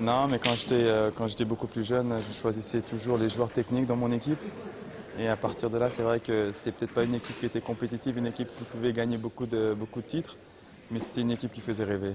Non, mais euh, quand j'étais beaucoup plus jeune, je choisissais toujours les joueurs techniques dans mon équipe. Et à partir de là, c'est vrai que c'était peut-être pas une équipe qui était compétitive, une équipe qui pouvait gagner beaucoup de, beaucoup de titres, mais c'était une équipe qui faisait rêver.